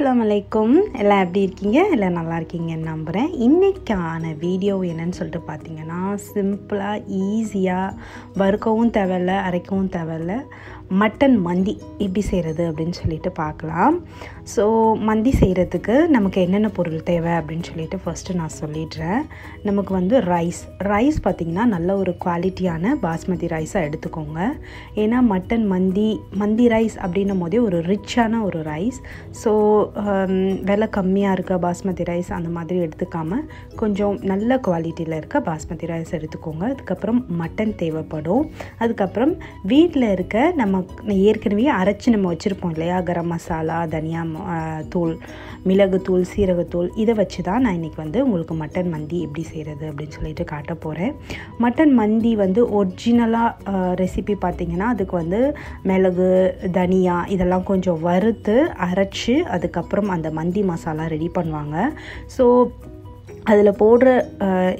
அஸ்லாம் வலைக்கும் எல்லாம் எப்படி இருக்கீங்க? எல்லாம் நல்லா இருக்கீங்கன்னு நம்புகிறேன் இன்றைக்கான வீடியோ என்னன்னு சொல்லிட்டு பார்த்தீங்கன்னா சிம்பிளாக ஈஸியாக வறுக்கவும் தேவையில்ல அரைக்கவும் தேவையில்ல மட்டன் மந்தி எப்படி செய்கிறது அப்படின்னு சொல்லிட்டு பார்க்கலாம் ஸோ மந்தி செய்கிறதுக்கு நமக்கு என்னென்ன பொருள் தேவை அப்படின்னு சொல்லிட்டு ஃபஸ்ட்டு நான் சொல்லிடுறேன். நமக்கு வந்து ரைஸ் ரைஸ் பார்த்திங்கன்னா நல்ல ஒரு குவாலிட்டியான பாஸ்மதி ரைஸாக எடுத்துக்கோங்க. ஏன்னா மட்டன் மந்தி மந்தி ரைஸ் அப்படின்னும் போதே ஒரு ரிச்சான ஒரு ரைஸ் ஸோ விலை கம்மியாக இருக்க பாஸ்மதி ரைஸ் அந்த மாதிரி எடுத்துக்காமல் கொஞ்சம் நல்ல குவாலிட்டியில் இருக்க பாஸ்மதி ரைஸ் எடுத்துக்கோங்க. அதுக்கப்புறம் மட்டன் தேவைப்படும். அதுக்கப்புறம் வீட்டில் இருக்க நம்ம ஏற்கனவே அரைச்சி நம்ம வச்சுருப்போம் இல்லையா? கரம் மசாலா தனியா தூள் மிளகுத்தூள் சீரகத்தூள் இதை வச்சு தான் நான் இன்றைக்கி வந்து உங்களுக்கு மட்டன் மந்தி எப்படி செய்கிறது அப்படின்னு சொல்லிட்டு காட்ட போகிறேன் மட்டன் மந்தி வந்து ஒரிஜினலாக ரெசிபி பார்த்திங்கன்னா அதுக்கு வந்து மிளகு தனியா இதெல்லாம் கொஞ்சம் வறுத்து அரைச்சி அதுக்கப்புறம் அந்த மந்தி மசாலா ரெடி பண்ணுவாங்க. ஸோ அதில் போடுற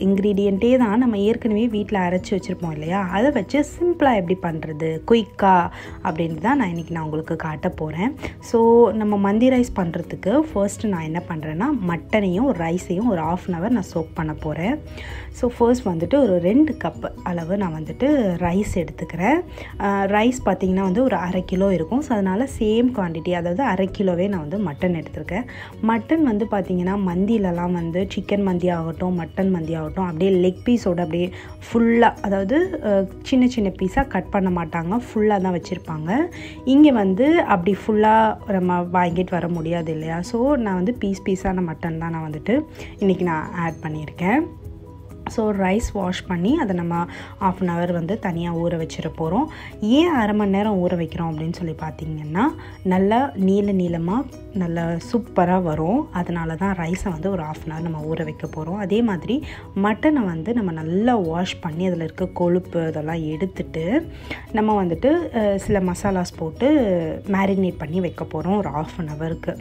இன்க்ரீடியண்ட்டே தான் நம்ம ஏற்கனவே வீட்டில் அரைச்சி வச்சுருப்போம் இல்லையா? அதை வச்சு சிம்பிளாக எப்படி பண்ணுறது குயிக்காக அப்படின்ட்டு தான் நான் இன்றைக்கி நான் உங்களுக்கு காட்ட போகிறேன் ஸோ நம்ம மந்தி ரைஸ் பண்ணுறதுக்கு ஃபர்ஸ்ட்டு நான் என்ன பண்ணுறேன்னா மட்டனையும் ரைஸையும் ஒரு ஆஃப் அன் ஹவர் நான் சோக் பண்ண போகிறேன் ஸோ ஃபர்ஸ்ட் வந்துட்டு ஒரு ரெண்டு கப் அளவு நான் வந்துட்டு ரைஸ் எடுத்துக்கிறேன். ரைஸ் பார்த்திங்கன்னா வந்து ஒரு அரை கிலோ இருக்கும். ஸோ அதனால் சேம் குவான்டிட்டி அதாவது அரை கிலோவே நான் வந்து மட்டன் எடுத்துருக்கேன். மட்டன் வந்து பார்த்திங்கன்னா மந்திலலாம் வந்து சிக்கன் மந்தி ஆகட்டும் மட்டன் மந்தி ஆகட்டும் அப்படியே லெக் பீஸோட அப்படியே ஃபுல்லாக அதாவது சின்ன சின்ன பீஸாக கட் பண்ண மாட்டாங்க. ஃபுல்லாக தான் வச்சுருப்பாங்க. இங்கே வந்து அப்படி ஃபுல்லாக நம்ம வாங்கிட்டு வர முடியாது இல்லையா? ஸோ நான் வந்து பீஸ் பீஸான மட்டன் தான் நான் வந்துட்டு இன்றைக்கி நான் ஆட் பண்ணியிருக்கேன். ஸோ ரைஸ் வாஷ் பண்ணி அதை நம்ம ஆஃப் அன் ஹவர் வந்து தனியாக ஊற வச்சிட போகிறோம் ஏன் அரை மணி நேரம் ஊற வைக்கிறோம் அப்படின்னு சொல்லி பார்த்தீங்கன்னா நல்லா நீள நீளமாக நல்லா சூப்பராக வரும். அதனால தான் ரைஸை வந்து ஒரு ஆஃப் அன் ஹவர் நம்ம ஊற வைக்க போகிறோம் அதே மாதிரி மட்டனை வந்து நம்ம நல்லா வாஷ் பண்ணி அதில் இருக்க கொழுப்பு இதெல்லாம் எடுத்துட்டு நம்ம வந்துட்டு சில மசாலாஸ் போட்டு மேரினேட் பண்ணி வைக்க போகிறோம் ஒரு ஆஃப் அன் ஹவருக்கு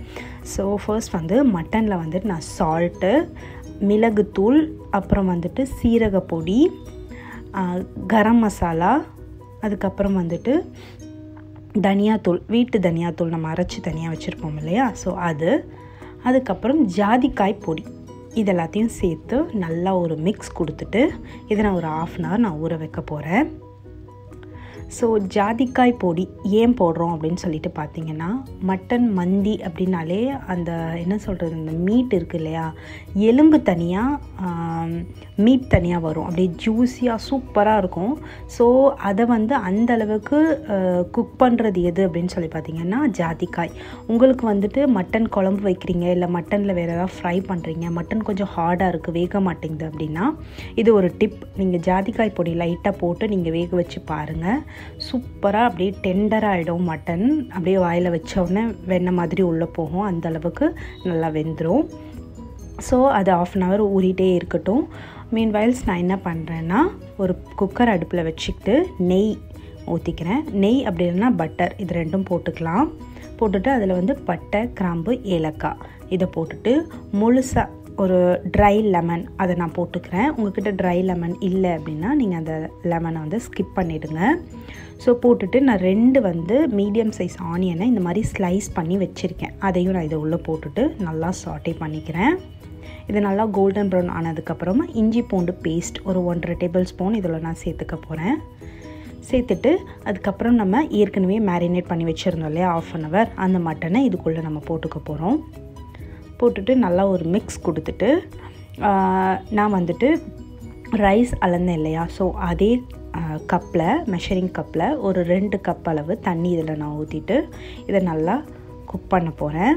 ஸோ ஃபர்ஸ்ட் வந்து மட்டனில் வந்துட்டு நான் சால்ட்டு மிளகுத்தூள் அப்புறம் வந்துட்டு சீரக பொடி கரம் மசாலா அதுக்கப்புறம் வந்துட்டு தனியாத்தூள் வீட்டு தனியாத்தூள் நம்ம அரைச்சி தனியாக வச்சுருப்போம் இல்லையா? ஸோ அது. அதுக்கப்புறம் ஜாதிக்காய் பொடி. இது எல்லாத்தையும் சேர்த்து நல்லா ஒரு மிக்ஸ் கொடுத்துட்டு இதை நான் ஒரு ஆஃப் அன் ஹவர் நான் ஊற வைக்க போகிறேன் ஸோ ஜாதிக்காய் பொடி ஏன் போடுறோம் அப்படின்னு சொல்லிட்டு பார்த்தீங்கன்னா மட்டன் மந்தி அப்படின்னாலே அந்த என்ன சொல்கிறது இந்த மீட் இருக்குது இல்லையா? எலும்பு தனியாக மீட் தனியாக வரும். அப்படியே ஜூஸியாக சூப்பராக இருக்கும். ஸோ அதை வந்து அந்த அளவுக்கு குக் பண்ணுறது எது அப்படின்னு சொல்லி பார்த்தீங்கன்னா ஜாதிக்காய். உங்களுக்கு வந்துட்டு மட்டன் குழம்பு வைக்கிறீங்க இல்லை மட்டனில் வேறு ஏதாவது ஃப்ரை பண்ணுறீங்க மட்டன் கொஞ்சம் ஹார்டாக இருக்குது வேக மாட்டேங்குது அப்படின்னா இது ஒரு டிப் நீங்கள் ஜாதிக்காய் பொடி லைட்டாக போட்டு நீங்கள் வேக வச்சு பாருங்கள் சூப்பராக அப்படியே டெண்டராகிடும் மட்டன் அப்படியே வாயில் வச்சோடனே வெண்ணெய் மாதிரி உள்ளே போகும். அந்த அளவுக்கு நல்லா வெந்துடும் ஸோ அது ஆஃப் அன் ஹவர் ஊறிட்டே இருக்கட்டும். மீன் வயல்ஸ் நான் என்ன பண்ணுறேன்னா ஒரு குக்கர் அடுப்பில் வச்சுக்கிட்டு நெய் ஊற்றிக்கிறேன் நெய் அப்படி இல்லைன்னா பட்டர் இது ரெண்டும் போட்டுக்கலாம். போட்டுட்டு அதில் வந்து பட்டை கிராம்பு ஏலக்காய். இதை போட்டுட்டு முழுசாக ஒரு ட்ரை லெமன் அதை நான் போட்டுக்கிறேன். உங்கள்கிட்ட ட்ரை லெமன் இல்லை அப்படின்னா நீங்கள் அந்த லெமனை வந்து ஸ்கிப் பண்ணிவிடுங்க ஸோ போட்டுட்டு நான் ரெண்டு வந்து மீடியம் சைஸ் ஆனியனை இந்த மாதிரி ஸ்லைஸ் பண்ணி வச்சுருக்கேன். அதையும் நான் இதை உள்ளே போட்டுட்டு நல்லா சாட்டே பண்ணிக்கிறேன். இது நல்லா கோல்டன் ப்ரௌன் ஆனதுக்கப்புறமா இஞ்சி பூண்டு பேஸ்ட் ஒரு ஒன்றரை டேபிள் ஸ்பூன் இதில் நான் சேர்த்துக்க போகிறேன் சேர்த்துட்டு அதுக்கப்புறம் நம்ம ஏற்கனவே மேரினேட் பண்ணி வச்சுருந்தோம் இல்லையா ஆஃப் அன் ஹவர் அந்த மட்டனை இதுக்குள்ளே நம்ம போட்டுக்க போகிறோம் போட்டுட்டு நல்லா ஒரு மிக்ஸ் கொடுத்துட்டு நான் வந்துட்டு ரைஸ் அளந்தேன் இல்லையா? ஸோ அதே கப்பில் மெஷரிங் கப்பில் ஒரு ரெண்டு கப் அளவு தண்ணி இதில் நான் ஊற்றிட்டு இதை நல்லா குக் பண்ண போகிறேன்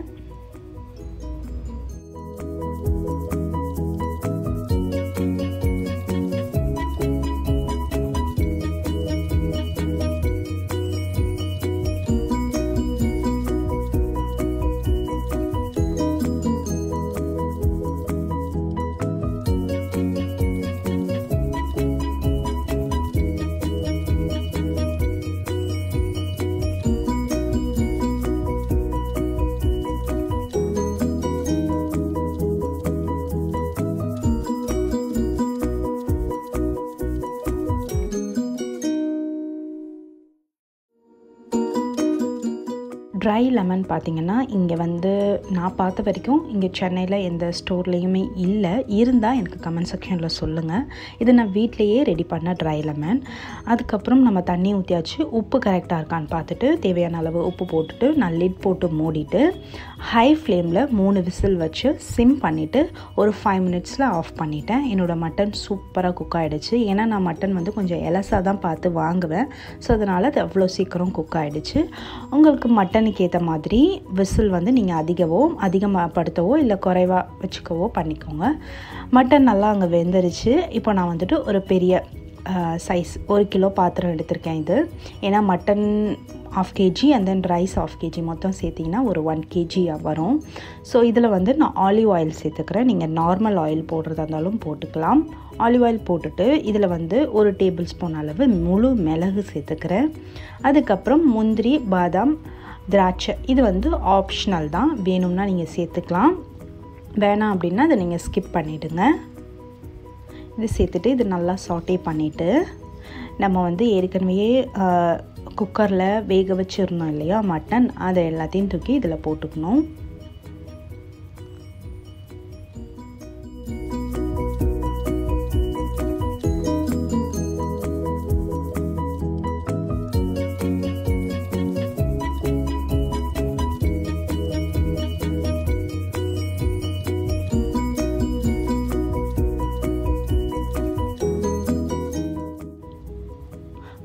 ட்ரை லெமன் பார்த்திங்கன்னா இங்கே வந்து நான் பார்த்த வரைக்கும் இங்கே சென்னையில் எந்த ஸ்டோர்லேயுமே இல்லை. இருந்தால் எனக்கு கமெண்ட் செக்ஷனில் சொல்லுங்கள் இது நான் வீட்லேயே ரெடி பண்ண ட்ரை லெமன் அதுக்கப்புறம் நம்ம தண்ணி ஊற்றியாச்சு உப்பு கரெக்டாக இருக்கான்னு பார்த்துட்டு தேவையான அளவு உப்பு போட்டுட்டு நான் லிட் போட்டு மூடிட்டு ஹை ஃப்ளேமில் மூணு விசில் வச்சு சிம் பண்ணிவிட்டு ஒரு ஃபைவ் மினிட்ஸில் ஆஃப் பண்ணிட்டேன். என்னோடய மட்டன் சூப்பராக குக் ஆகிடுச்சு ஏன்னா நான் மட்டன் வந்து கொஞ்சம் எலசாக தான் பார்த்து வாங்குவேன். ஸோ அதனால் அது அவ்வளோ சீக்கிரம் குக் ஆகிடுச்சு உங்களுக்கு மட்டன் மட்டனுக்கு ஏற்ற மாதிரி விசில் வந்து நீங்கள் அதிகவோ அதிகமாக படுத்தவோ இல்லை குறைவாக வச்சுக்கவோ பண்ணிக்கோங்க. மட்டன் நல்லா அங்கே வெந்துருச்சு. இப்போ நான் வந்துட்டு ஒரு பெரிய சைஸ் ஒரு கிலோ பாத்திரம் எடுத்திருக்கேன் இது. ஏன்னா mutton half KG and then rice half KG மொத்தம் சேர்த்திங்கன்னா ஒரு ஒன் கேஜி வரும். ஸோ இதில் வந்து நான் ஆலிவ் ஆயில் சேர்த்துக்கிறேன். நீங்கள் நார்மல் ஆயில் போடுறதா இருந்தாலும் போட்டுக்கலாம். ஆலிவ் ஆயில் போட்டுட்டு இதில் வந்து ஒரு டேபிள் ஸ்பூன் அளவு முழு மிளகு சேர்த்துக்கிறேன். அதுக்கப்புறம் முந்திரி பாதாம் திராட்சை. இது வந்து ஆப்ஷனல் தான். வேணும்னா நீங்கள் சேர்த்துக்கலாம். வேணாம் அப்படின்னா அதை நீங்கள் ஸ்கிப் பண்ணிவிடுங்க இது சேர்த்துட்டு இது நல்லா சாட்டே பண்ணிவிட்டு நம்ம வந்து ஏற்கனவே குக்கரில் வேக வச்சுருந்தோம் இல்லையா மட்டன் அதை எல்லாத்தையும் தூக்கி இதில் போட்டுக்கணும்.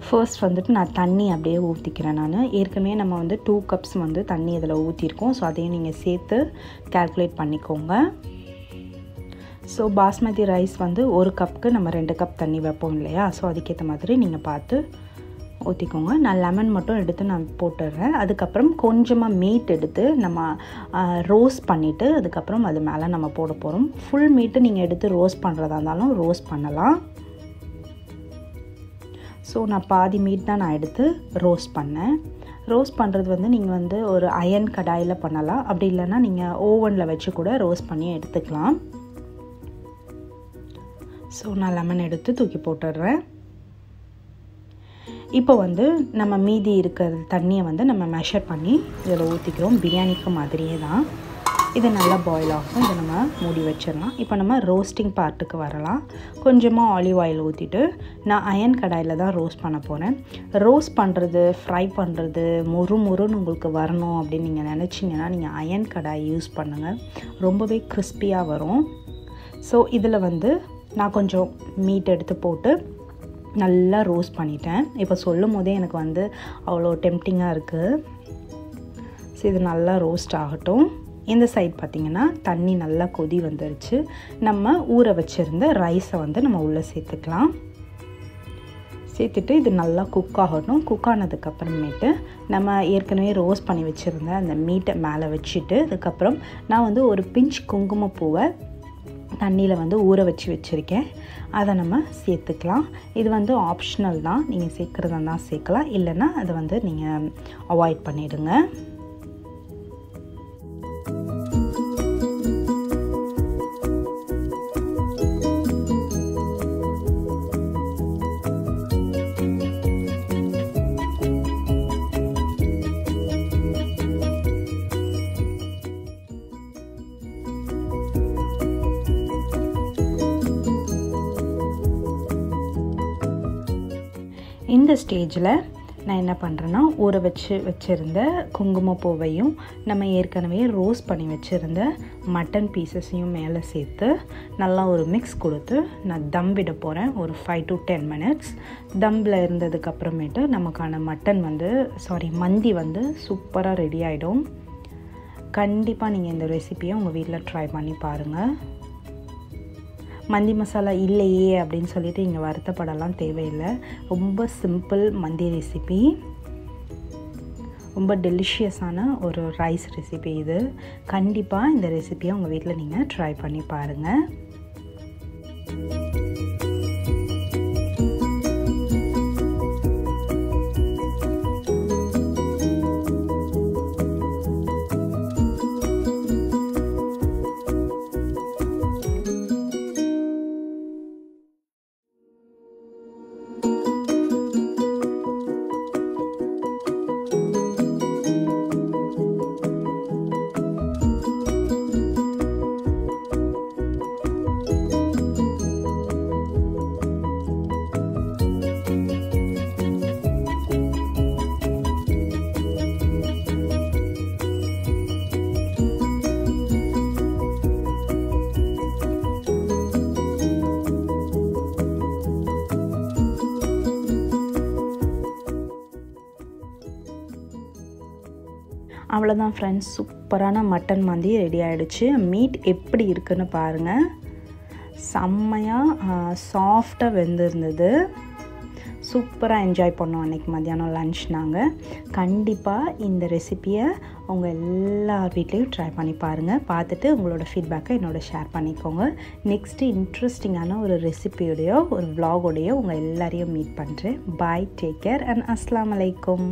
ஃபர்ஸ்ட் வந்துட்டு நான் தண்ணி அப்படியே ஊற்றிக்கிறேன் நான். ஏற்கனவே நம்ம வந்து டூ கப்ஸ் வந்து தண்ணி இதில் ஊற்றிருக்கோம் ஸோ அதையும் நீங்கள் சேர்த்து கால்குலேட் பண்ணிக்கோங்க. ஸோ பாஸ்மதி ரைஸ் வந்து ஒரு கப்புக்கு நம்ம ரெண்டு கப் தண்ணி வைப்போம் இல்லையா? ஸோ அதுக்கேற்ற மாதிரி நீங்கள் பார்த்து ஊற்றிக்கோங்க நான் லெமன் மட்டும் எடுத்து நான் போட்டுடுறேன். அதுக்கப்புறம் கொஞ்சமாக மீட் எடுத்து நம்ம ரோஸ் பண்ணிவிட்டு அதுக்கப்புறம் அது மேலே நம்ம போட போகிறோம் ஃபுல் மீட்டு நீங்கள் எடுத்து ரோஸ் பண்ணுறதா இருந்தாலும் ரோஸ் பண்ணலாம். ஸோ நான் பாதி மீட் தான் நான் எடுத்து ரோஸ்ட் பண்ணேன். ரோஸ்ட் பண்ணுறது வந்து நீங்கள் வந்து ஒரு அயன் கடாயில் பண்ணலாம். அப்படி இல்லைன்னா நீங்கள் ஓவனில் வச்சு கூட ரோஸ்ட் பண்ணி எடுத்துக்கலாம். ஸோ நான் லெமன் எடுத்து தூக்கி போட்டுடுறேன். இப்போ வந்து நம்ம மீதி இருக்கிற தண்ணியை வந்து நம்ம மெஷர் பண்ணி இதில் ஊற்றிக்கிறோம் பிரியாணிக்கு மாதிரியே தான். இது நல்லா பாயில் ஆகும் இதை நம்ம மூடி வச்சிடலாம். இப்போ நம்ம ரோஸ்டிங் பார்ட்டுக்கு வரலாம். கொஞ்சமாக ஆலிவ் ஆயில் ஊற்றிட்டு நான் அயன் கடாயில் தான் ரோஸ்ட் பண்ண போகிறேன் ரோஸ்ட் பண்ணுறது ஃப்ரை பண்ணுறது முறு முறுன்னு உங்களுக்கு வரணும் அப்படின்னு நீங்கள் நினச்சிங்கன்னா நீங்கள் அயன் கடாய் யூஸ் பண்ணுங்கள் ரொம்பவே கிறிஸ்பியாக வரும். ஸோ இதில் வந்து நான் கொஞ்சம் மீட் எடுத்து போட்டு நல்லா ரோஸ்ட் பண்ணிட்டேன். இப்போ சொல்லும் போதே எனக்கு வந்து அவ்வளோ டெம்டிங்காக இருக்குது ஸோ இது நல்லா ரோஸ்ட் ஆகட்டும். இந்த சைட் பார்த்திங்கன்னா தண்ணி நல்லா கொதி வந்துருச்சு. நம்ம ஊற வச்சுருந்த ரைஸை வந்து நம்ம உள்ளே சேர்த்துக்கலாம். சேர்த்துட்டு இது நல்லா குக் ஆகட்டும். குக் ஆனதுக்கப்புறமேட்டு நம்ம ஏற்கனவே ரோஸ் பண்ணி வச்சுருந்த அந்த மீட்டை மேலே வச்சுட்டு அதுக்கப்புறம் நான் வந்து ஒரு பிஞ்ச் குங்குமப்பூவை தண்ணியில் வந்து ஊற வச்சு வச்சுருக்கேன். அதை நம்ம சேர்த்துக்கலாம். இது வந்து ஆப்ஷனல் தான். நீங்கள் சேர்க்குறதா தான் சேர்க்கலாம். இல்லைன்னா அதை வந்து நீங்கள் அவாய்ட் பண்ணிவிடுங்க இந்த ஸ்டேஜில் நான் என்ன பண்ணுறேன்னா ஊற வச்சு வச்சுருந்த குங்குமப்பூவையும் நம்ம ஏற்கனவே ரோஸ் பண்ணி வச்சுருந்த மட்டன் பீசஸையும் மேலே சேர்த்து நல்லா ஒரு மிக்ஸ் கொடுத்து நான் தம் விட போகிறேன் ஒரு ஃபைவ் டு டென் மினிட்ஸ் தம்பில் இருந்ததுக்கப்புறமேட்டு நமக்கான மட்டன் வந்து சாரி மந்தி வந்து சூப்பராக ரெடி ஆகிடும் கண்டிப்பாக நீங்கள் இந்த ரெசிப்பியை உங்கள் வீட்டில் ட்ரை பண்ணி பாருங்கள் மந்தி மசாலா இல்லையே அப்படின்னு சொல்லிட்டு இங்கே வருத்தப்படலாம் தேவையில்லை. ரொம்ப சிம்பிள் மந்தி ரெசிபி ரொம்ப டெலிஷியஸான ஒரு ரைஸ் ரெசிபி இது. கண்டிப்பாக இந்த ரெசிபியை உங்கள் வீட்டில் நீங்கள் ட்ரை பண்ணி பாருங்கள் அவ்வளோதான் ஃப்ரெண்ட்ஸ் சூப்பரான மட்டன் மந்தி ரெடி ஆகிடுச்சு மீட் எப்படி இருக்குன்னு பாருங்கள் செம்மையாக சாஃப்டாக வெந்திருந்தது. சூப்பராக என்ஜாய் பண்ணோம் அன்றைக்கி மத்தியானம் லன்ச் நாங்கள் கண்டிப்பாக இந்த ரெசிப்பியை உங்கள் எல்லார் வீட்லேயும் ட்ரை பண்ணி பாருங்கள் பார்த்துட்டு உங்களோட ஃபீட்பேக்கை என்னோட ஷேர் பண்ணிக்கோங்க. நெக்ஸ்ட்டு இன்ட்ரெஸ்டிங்கான ஒரு ரெசிபியோடையோ ஒரு விலாகோடையோ உங்கள் எல்லாரையும் மீட் பண்ணுறேன் பாய் டேக் கேர் அண்ட் அஸ்லாம் அலைக்கும்